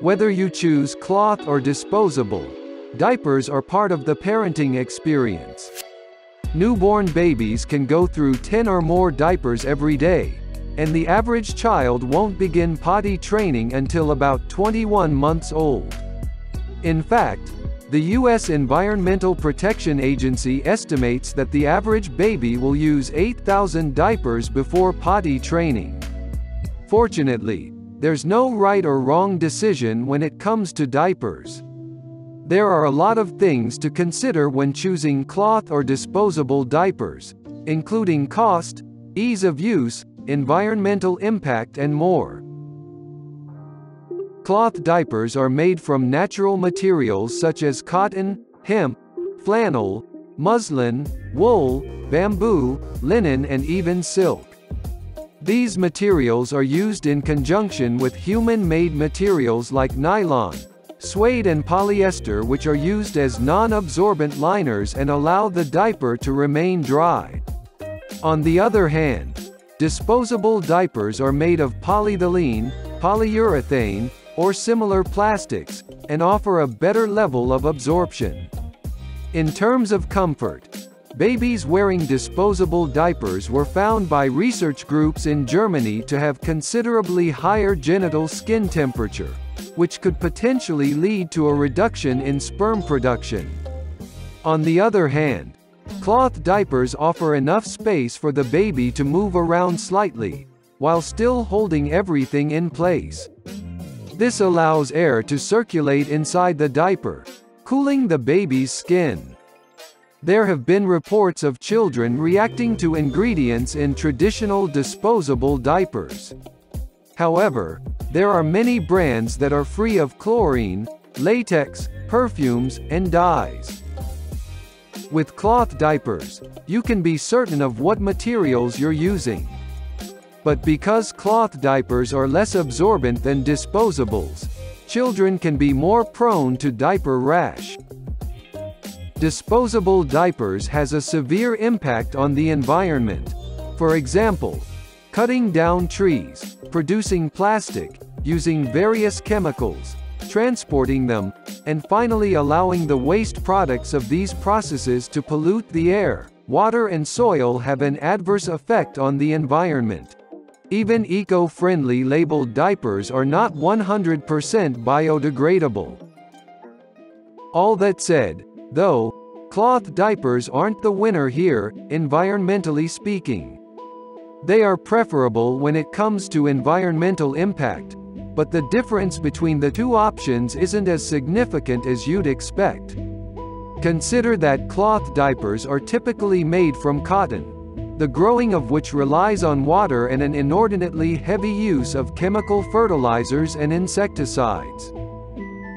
Whether you choose cloth or disposable, diapers are part of the parenting experience. Newborn babies can go through 10 or more diapers every day, and the average child won't begin potty training until about 21 months old. In fact, the U.S. Environmental Protection Agency estimates that the average baby will use 8,000 diapers before potty training. Fortunately, there's no right or wrong decision when it comes to diapers. There are a lot of things to consider when choosing cloth or disposable diapers, including cost, ease of use, environmental impact and more. Cloth diapers are made from natural materials such as cotton, hemp, flannel, muslin, wool, bamboo, linen and even silk. These materials are used in conjunction with human-made materials like nylon, suede and polyester which are used as non-absorbent liners and allow the diaper to remain dry. On the other hand, disposable diapers are made of polyethylene, polyurethane, or similar plastics, and offer a better level of absorption. In terms of comfort, babies wearing disposable diapers were found by research groups in Germany to have considerably higher genital skin temperature, which could potentially lead to a reduction in sperm production. On the other hand, cloth diapers offer enough space for the baby to move around slightly, while still holding everything in place. This allows air to circulate inside the diaper, cooling the baby's skin. There have been reports of children reacting to ingredients in traditional disposable diapers. However, there are many brands that are free of chlorine, latex, perfumes, and dyes. With cloth diapers, you can be certain of what materials you're using. But because cloth diapers are less absorbent than disposables, children can be more prone to diaper rash. Disposable diapers has a severe impact on the environment. For example, cutting down trees, producing plastic, using various chemicals, transporting them, and finally allowing the waste products of these processes to pollute the air, water and soil have an adverse effect on the environment. Even eco-friendly labeled diapers are not 100% biodegradable. All that said, though, cloth diapers aren't the winner here, environmentally speaking. They are preferable when it comes to environmental impact, but the difference between the two options isn't as significant as you'd expect. Consider that cloth diapers are typically made from cotton, the growing of which relies on water and an inordinately heavy use of chemical fertilizers and insecticides.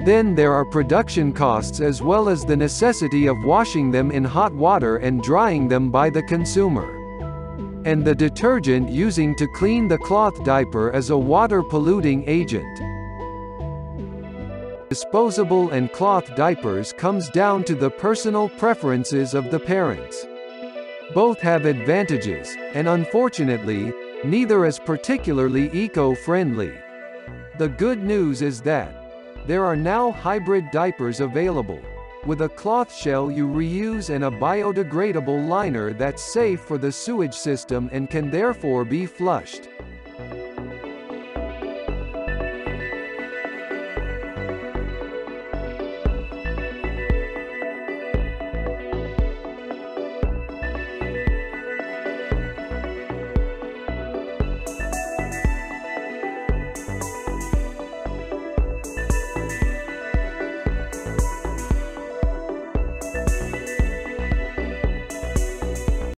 Then there are production costs as well as the necessity of washing them in hot water and drying them by the consumer. And the detergent using to clean the cloth diaper is a water-polluting agent. Disposable and cloth diapers comes down to the personal preferences of the parents. Both have advantages, and unfortunately, neither is particularly eco-friendly. The good news is that there are now hybrid diapers available, with a cloth shell you reuse and a biodegradable liner that's safe for the sewage system and can therefore be flushed.